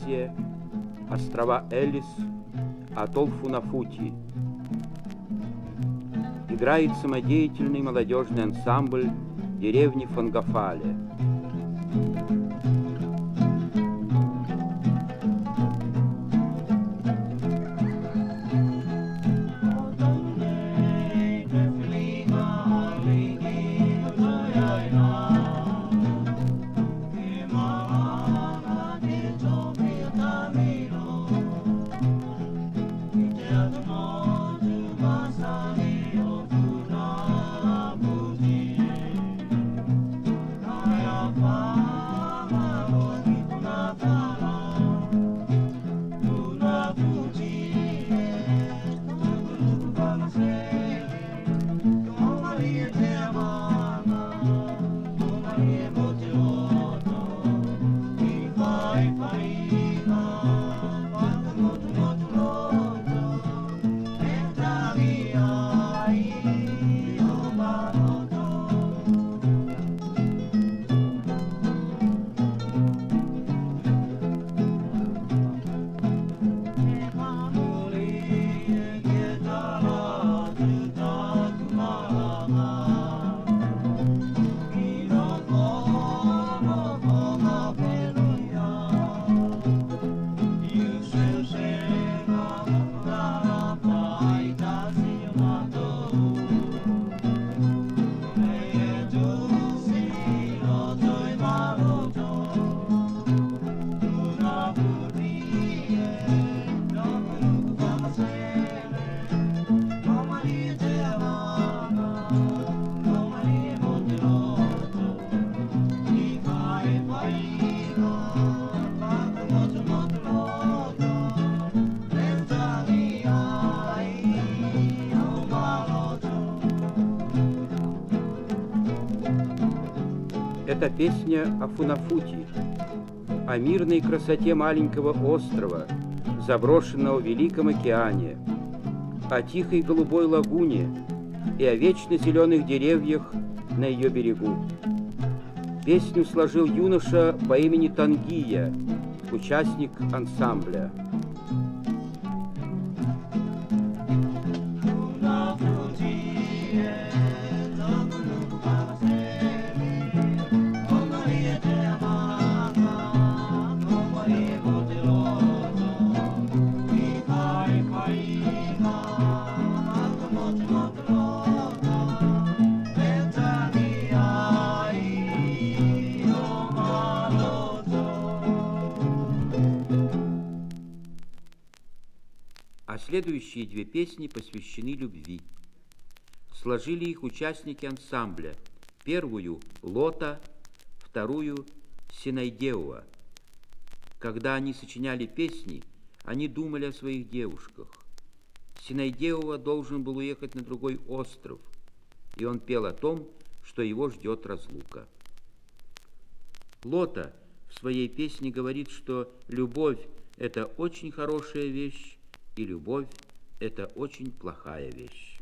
Индонезия, острова Элис, атолл Фунафути. Играет самодеятельный молодежный ансамбль деревни Фангафале. Это песня о Фунафути, о мирной красоте маленького острова, заброшенного в Великом океане, о тихой голубой лагуне и о вечно зеленых деревьях на ее берегу. Песню сложил юноша по имени Тангия, участник ансамбля. Следующие две песни посвящены любви. Сложили их участники ансамбля. Первую — Лота, вторую — Синайдеуа. Когда они сочиняли песни, они думали о своих девушках. Синайдеуа должен был уехать на другой остров, и он пел о том, что его ждет разлука. Лота в своей песне говорит, что любовь – это очень хорошая вещь, и любовь – это очень плохая вещь.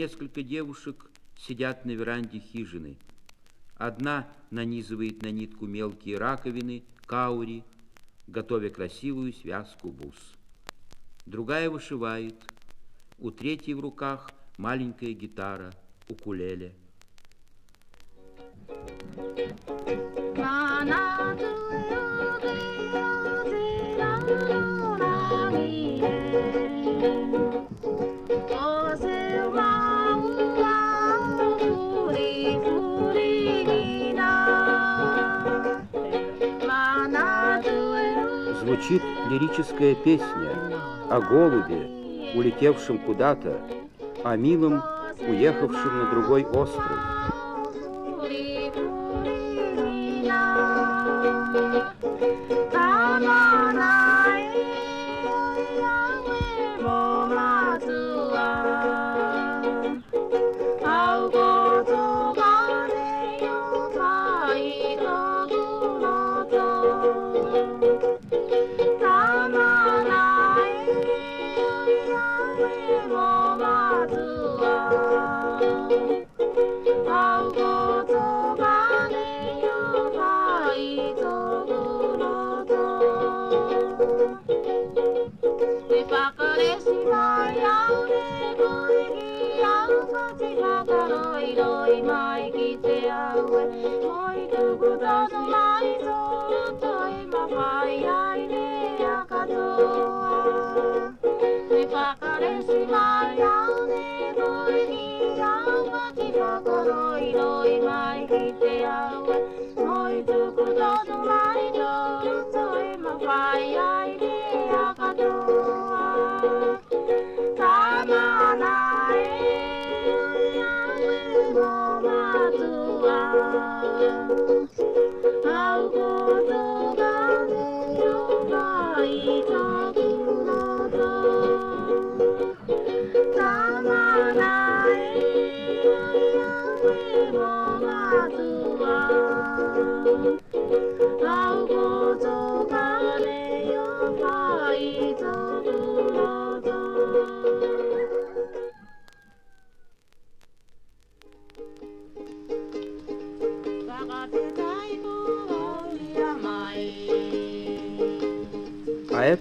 Несколько девушек сидят на веранде хижины. Одна нанизывает на нитку мелкие раковины, каури, готовя красивую связку бус. Другая вышивает. У третьей в руках маленькая гитара, укулеле. Звучит лирическая песня о голубе, улетевшем куда-то, о милом, уехавшем на другой остров.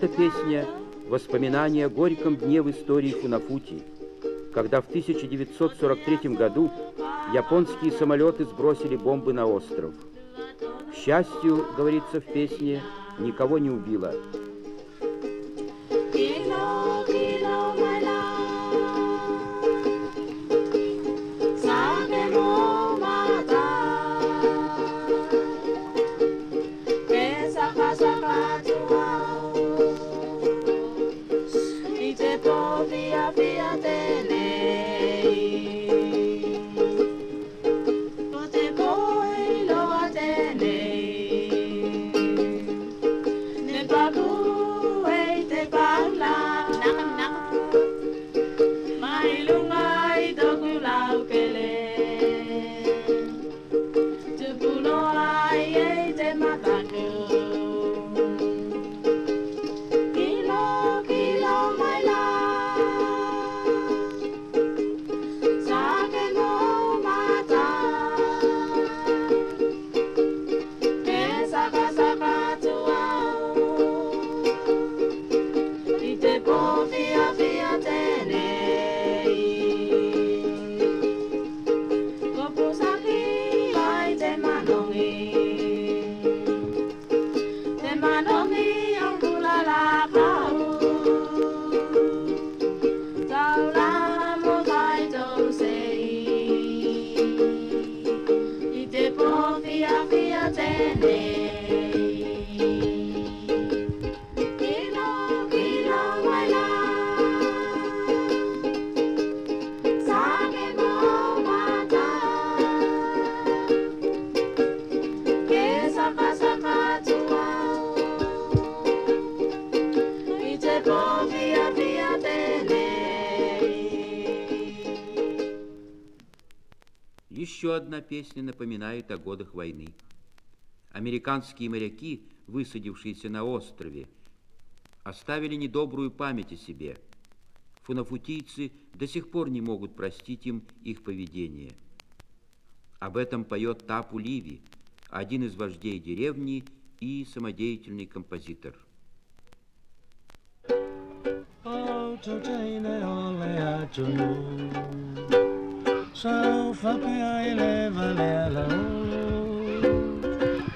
Эта песня – воспоминание о горьком дне в истории Фунафути, когда в 1943 году японские самолеты сбросили бомбы на остров. К счастью, говорится в песне, никого не убило. Еще одна песня напоминает о годах войны. Американские моряки, высадившиеся на острове, оставили недобрую память о себе. Фунафутийцы до сих пор не могут простить им их поведение. Об этом поет Тапу Ливи, один из вождей деревни и самодеятельный композитор. Oh, Schaaf op I leven leren.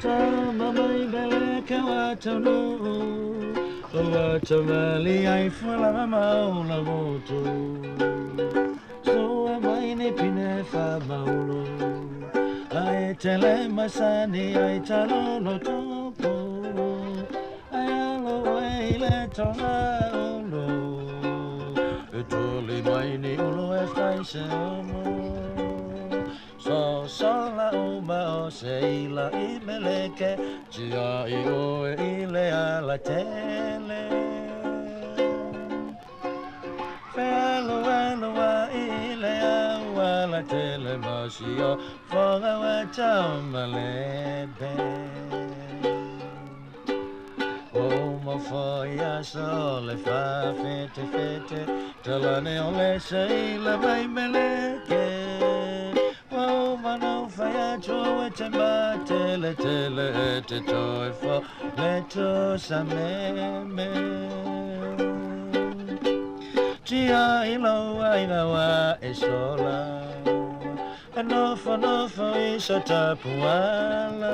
Tama mij beleken wat er nu. Wat er wel jij to aan my moeder. Zo mijn epine fa baulo. Ai tele masani ai talo no topo. my alo ai. Aini ulu e kai se omu So sala uma o seila i meleke Tia i o e ile ala tele Felu elu wa ile au la tele masi o fonga wa tau lebe. وفايا سالفة فت فت طلعني على شيلة باي ملكي ومنو فيا جوة ما تل تل تتوفى لتو سميمي Tia ilo aina wa esola Anofo nofo iso tapuala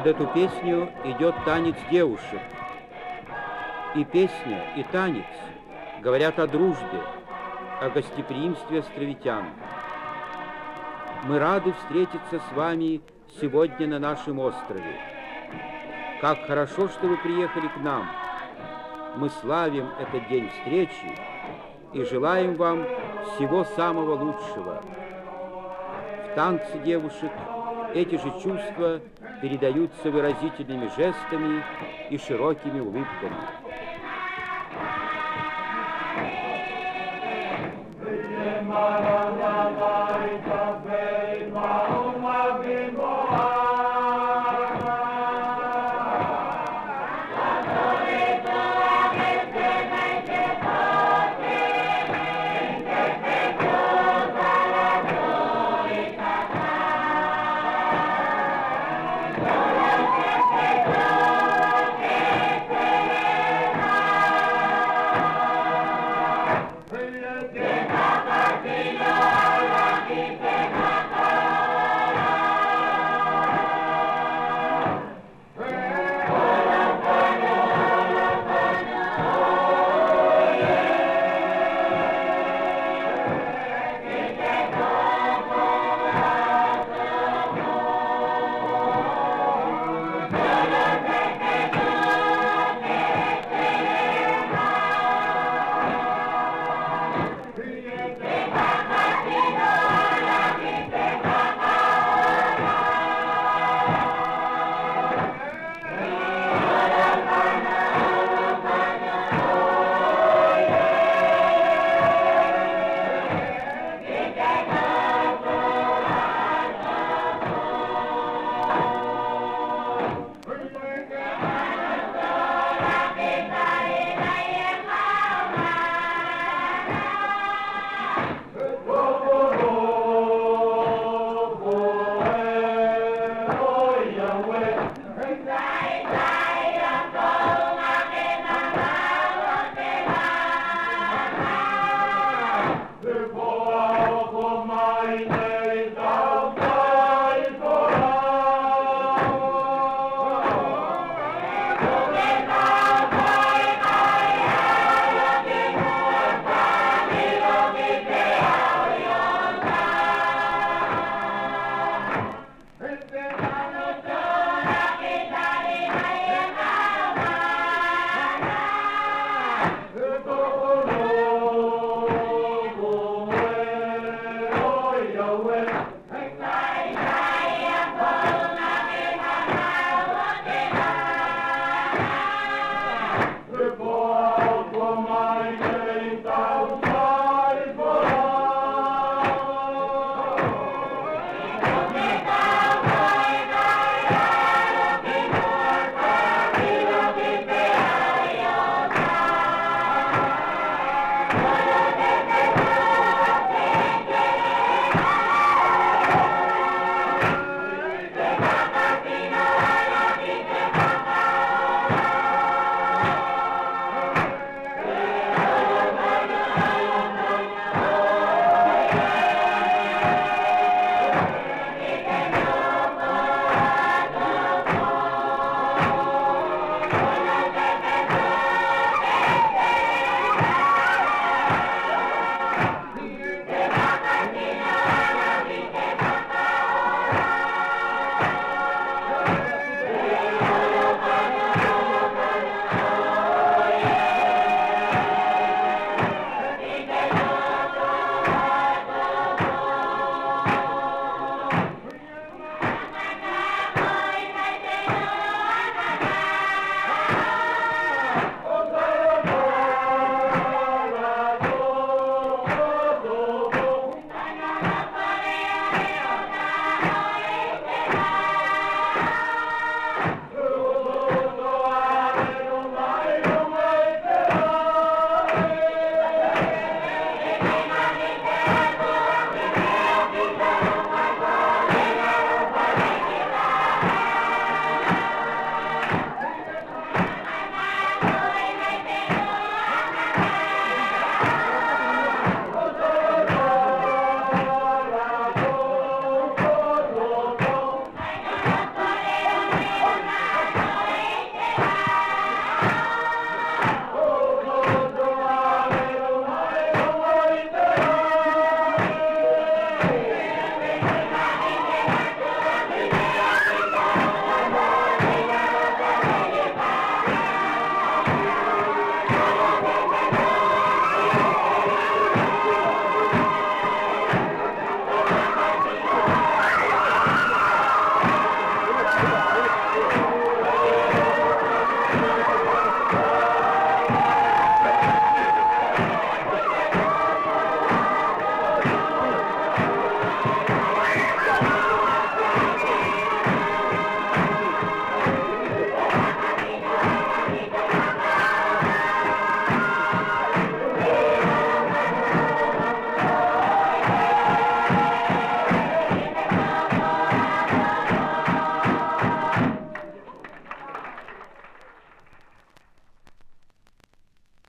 Под эту песню идет танец девушек. И песня, и танец говорят о дружбе, о гостеприимстве островитян. Мы рады встретиться с вами сегодня на нашем острове. Как хорошо, что вы приехали к нам. Мы славим этот день встречи и желаем вам всего самого лучшего. В танце девушек эти же чувства передаются выразительными жестами и широкими улыбками. Bye.